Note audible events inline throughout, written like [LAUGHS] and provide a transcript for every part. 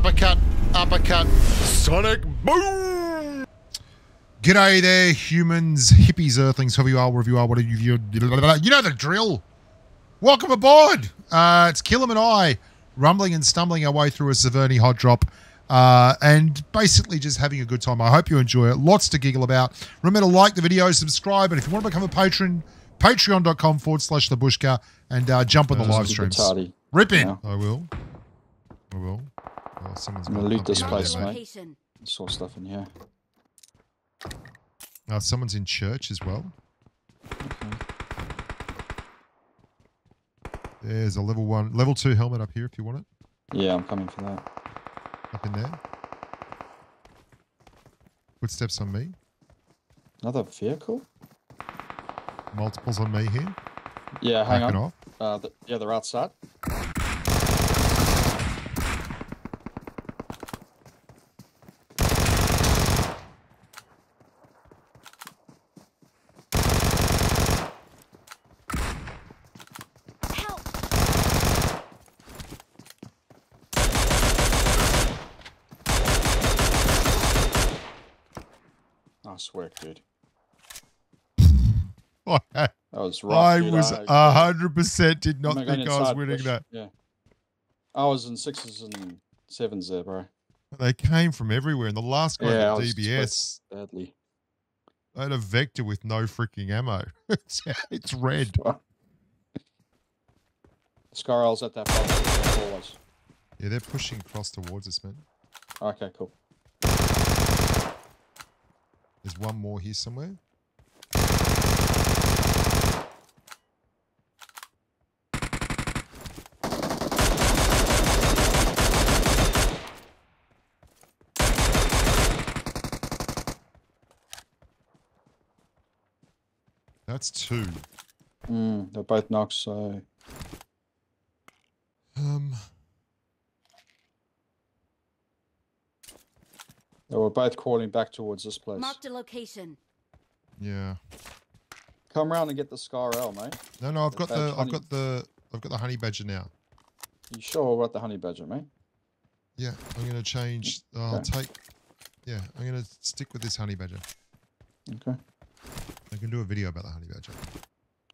Uppercut, uppercut, sonic boom! G'day there, humans, hippies, earthlings, whoever you are, wherever you are, whatever you you know the drill. Welcome aboard. Uh, it's Killam and I rumbling and stumbling our way through a Severny hot drop. Uh, and basically just having a good time. I hope you enjoy it. Lots to giggle about. Remember to like the video, subscribe, and if you want to become a patron, patreon.com forward slash the bushka and uh, jump on the live streams. Tardy. Rip in. Yeah. I will. I will. Oh, someone's I'm gonna loot this place, there, mate. Saw stuff in here. Uh, someone's in church as well. There's a level one, level two helmet up here if you want it. Yeah, I'm coming for that. Up in there. Footsteps on me. Another vehicle? Multiples on me here. Yeah, hang Backing on. off. Uh, th yeah, they're outside. Work, dude. I, That was rough. I dude. was hundred percent did not think I was winning push. that. Yeah. I was in sixes and sevens there, bro. They came from everywhere. And the last guy Yeah, at DBS, badly. I had a vector with no freaking ammo. [LAUGHS] it's, it's red. [LAUGHS] Scarl's at that box. Yeah, they're pushing across towards us, man. Okay, cool. There's one more here somewhere. That's two. Mm, they're both knocks, so were both crawling back towards this place. Marked a location. yeah. Come around and get the Scar L, mate. No, no, I've The got badge the, I've got the, I've got the honey badger now. You sure about the honey badger, mate? Yeah, I'm gonna change. I'll Okay. take. Yeah, I'm gonna stick with this honey badger. Okay. I can do a video about the honey badger.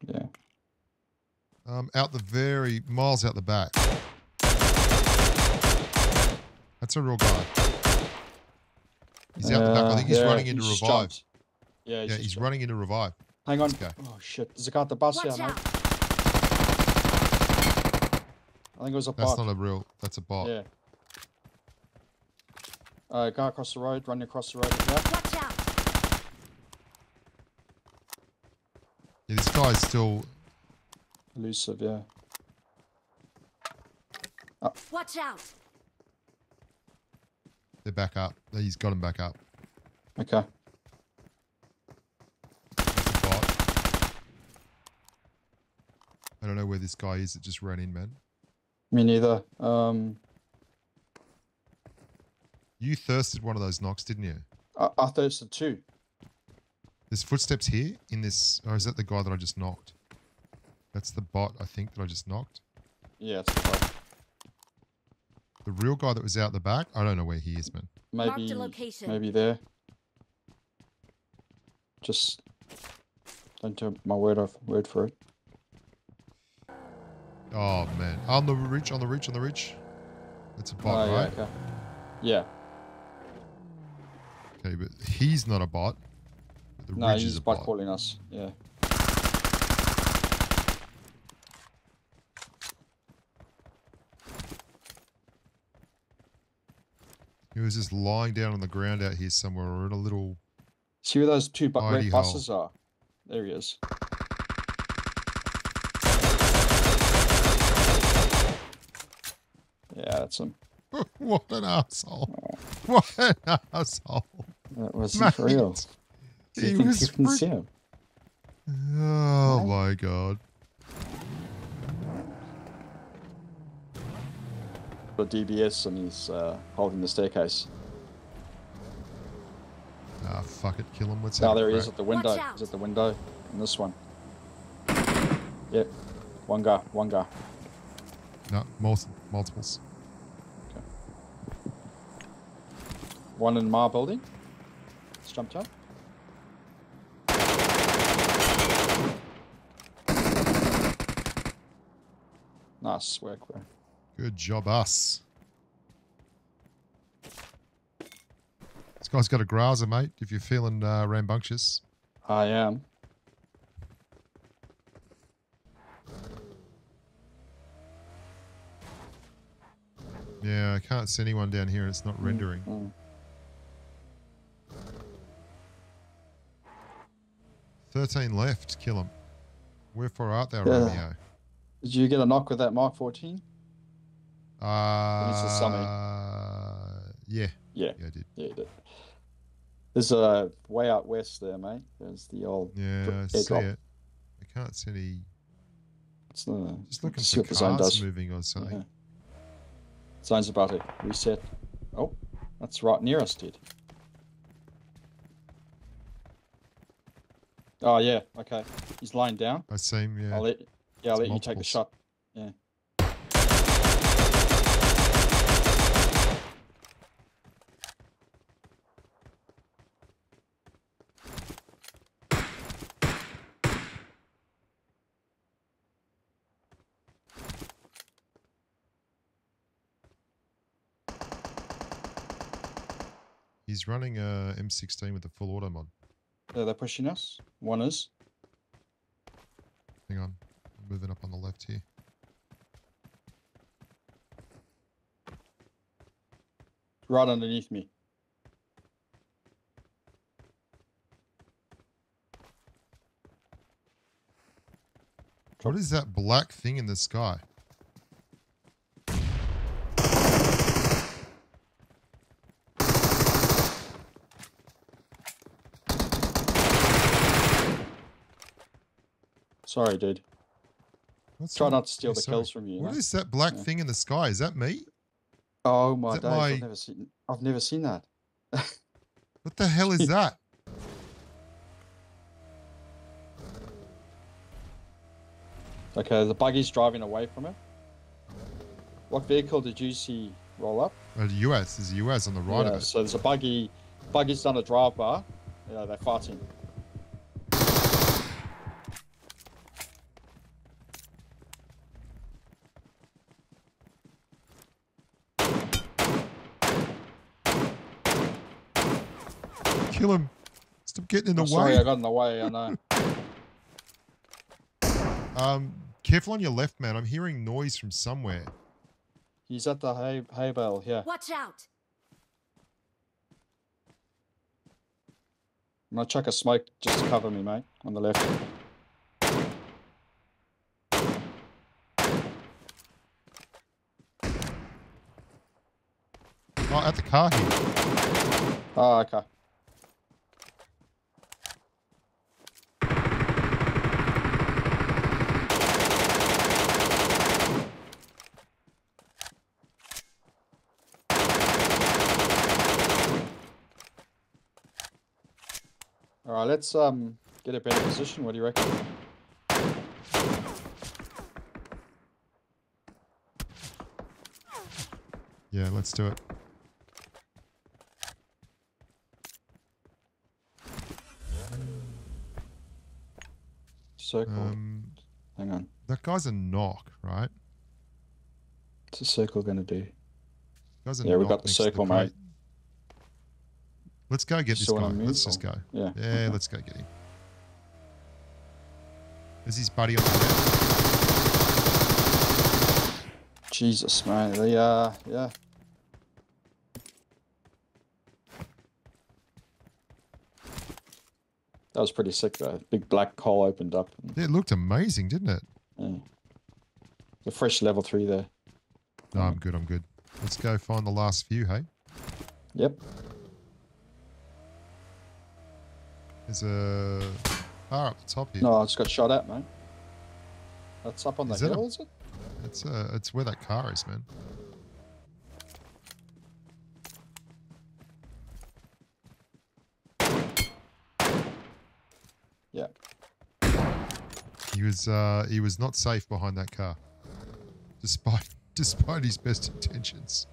Yeah. Um, out the very miles out the back. That's a real guy. He's out the back. I think he's Uh, yeah, running into he just revive. jumped. Yeah, he's, Yeah, he's running into revive. Hang on. Let's. Oh shit! There's a guy at the bus Watch here, mate. I think it was a bot. That's not a real. That's a bot. Yeah. Uh, guy across the road, running across the road. Yeah. Watch out! Yeah, this guy's still. Elusive, yeah. Watch out! They're back up. He's got him back up. Okay. That's a bot. I don't know where this guy is that just ran in, man. Me neither. Um, You thirsted one of those knocks, didn't you? I, I thirsted too. There's footsteps here in this. Or is that the guy that I just knocked? That's the bot, I think, that I just knocked. Yeah, it's a bot. The real guy that was out the back, I don't know where he is, man. Marked Maybe, a location. maybe there. Just don't take my word off word for it. Oh man, on the ridge, on the ridge, on the ridge. That's a bot, Oh, right? yeah, okay. Yeah. Okay, but he's not a bot. The No, ridge he's is a bot bot. calling us. Yeah. He was just lying down on the ground out here somewhere, or in a little. See where those two bu- Hidey red hole. buses are? There he is. Yeah, that's him. [LAUGHS] what an asshole! What an asshole! That was he for real. Mate, you He was. you can see him? Oh my god! Got DBS and he's uh, holding the staircase. Ah, fuck it, kill him. What's Now that? there he is at the window. Watch out. He's at the window. And this one. Yep. One guy. One guy. No, mul- multiples. Okay. One in my building. It's jumped up. Nice work, bro. Good job, us. This guy's got a Groza, mate. If you're feeling uh, rambunctious, I am. yeah, I can't see anyone down here. It's not rendering. Mm. Thirteen left. Kill him. Wherefore art thou, Yeah. Romeo? Did you get a knock with that Mark 14? Uh, It's a summit. yeah, Yeah, yeah, I did. yeah, did. There's a way out west there, mate. There's the old. Yeah, I see it. I can't see any. It's the, Just looking see for the zone does. moving or something. Yeah. Zone's about to reset. Oh, that's right near us, dude. Oh yeah, okay. He's lying down. I see him. Yeah. I'll let yeah, I'll It's let you take the shot. Yeah. He's running a M16 with the full auto mod. Yeah, they're pushing us. One is. Hang on, I'm moving up on the left here. Right underneath me. What is that black thing in the sky? Sorry, dude. What's Try not to steal the sorry. kills from you. What is that black Yeah. thing in the sky? Is that me? Oh my days! my- I've never seen. I've never seen that. [LAUGHS] What the hell is that? Okay, the buggy's driving away from it. What vehicle did you see roll up? Uh, a UAZ. There's a UAZ on the right yeah, of it. So there's a buggy. Buggy's done a drive bar. Yeah, they're fighting. Kill him. Stop getting in the Oh, sorry, I got in the way. I know. [LAUGHS] Um, careful on your left, man. I'm hearing noise from somewhere. He's at the hay hay bale here. Watch out! I'm gonna chuck a smoke just to cover me, mate. On the left. Oh, at the car here. Oh, okay. All right, let's um get a better position. What do you reckon? Yeah, let's do it. Circle. Um, Hang on. that guy's a knock, right? What's the circle gonna do? Guy's a Yeah, we got the circle, crate. mate. Let's go get this guy. Let's just go. Yeah. Yeah, okay. let's go get him. Is his buddy on the left? Jesus, man. They uh, yeah. That was pretty sick though. Big black hole opened up. It looked amazing, didn't it? yeah. The fresh level three there. No, I'm good. I'm good. Let's go find the last few. Hey, Yep. There's a car up the top here. No, I just got shot at, man. That's up on the Is that a- hill, is it? It's uh, it's where that car is, man. Yeah. He was uh, he was not safe behind that car, despite [LAUGHS] despite his best intentions.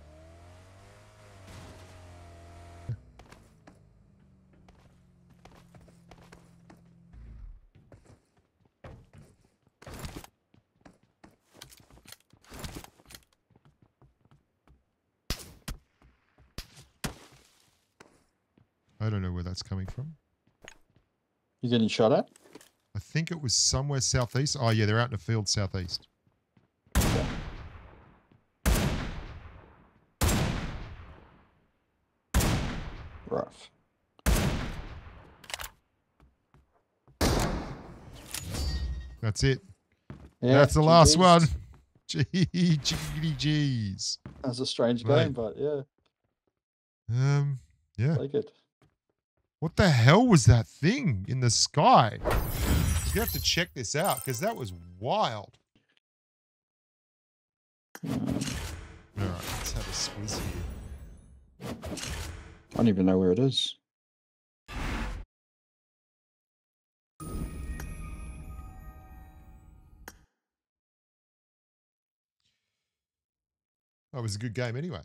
I don't know where that's coming from. You getting shot at? I think it was somewhere southeast. Oh yeah, they're out in the field southeast. Rough. That's it. Yeah, That's the last one. [LAUGHS] Gee, jeez. That's a strange game, but yeah, Um, yeah. like it. What the hell was that thing in the sky? You have to check this out because that was wild. All right, let's have a squeeze here. I don't even know where it is. That was a good game anyway.